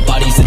bodies